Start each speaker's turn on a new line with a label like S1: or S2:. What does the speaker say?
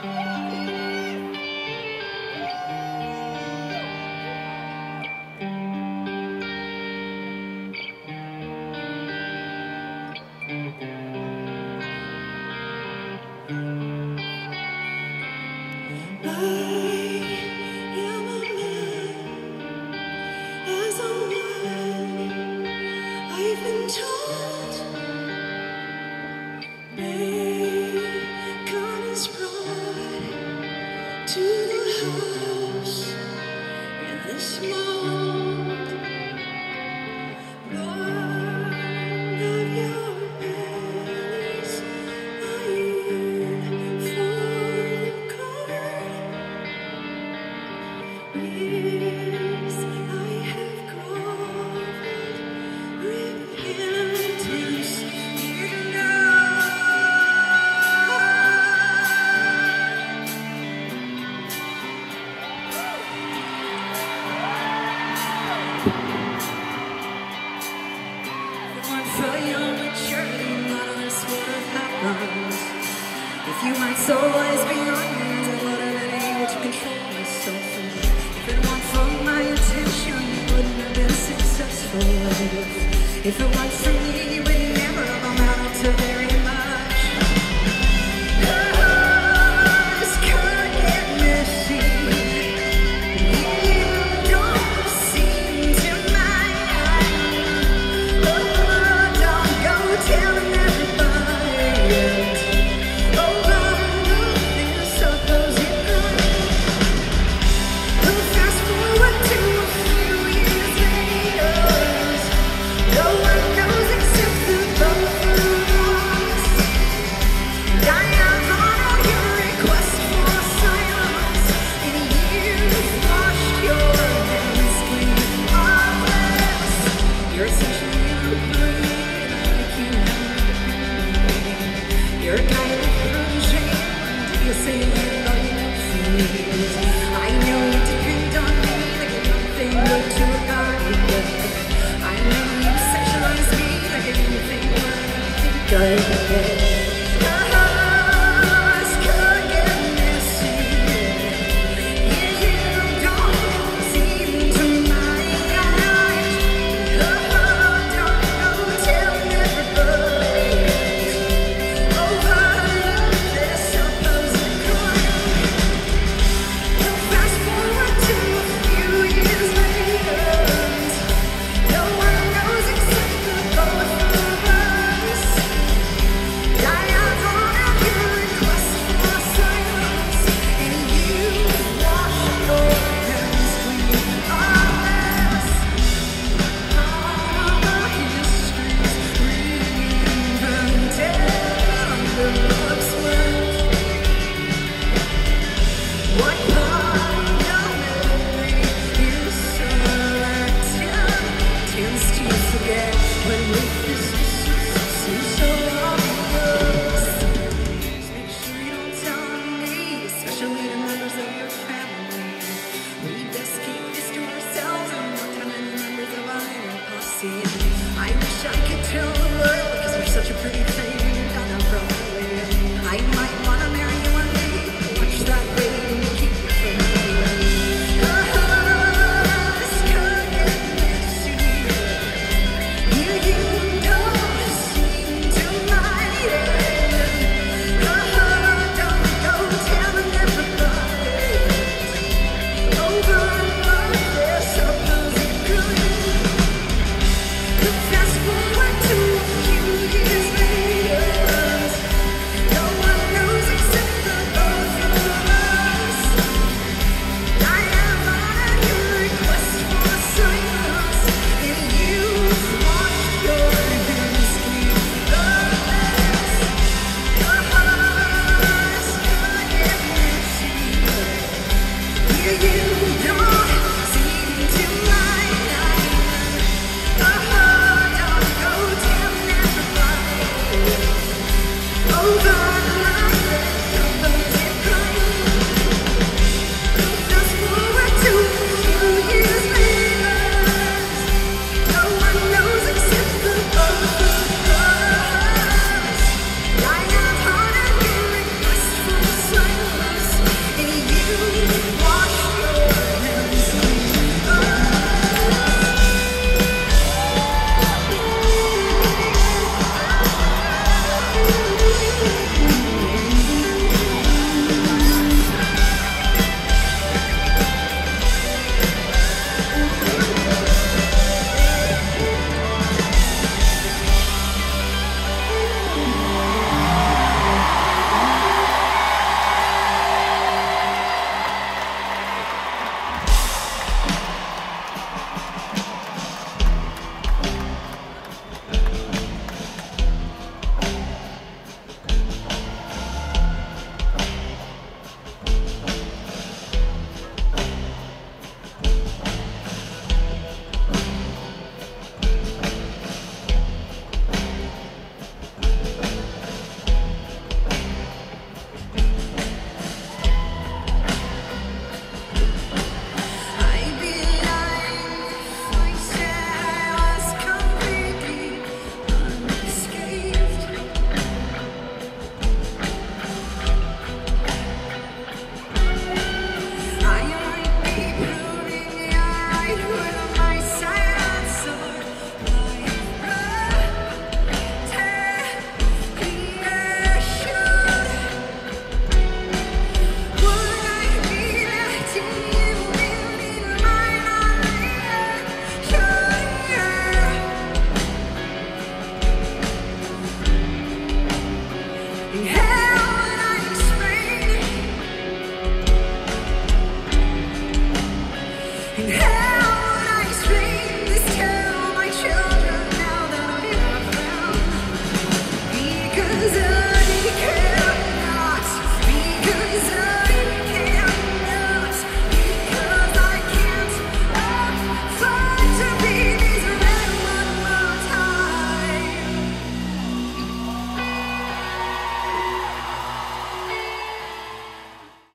S1: thank mm -hmm. you If it weren't see, though you. see it. I wish I could tell the world because we're such a pretty thing. you. Hey!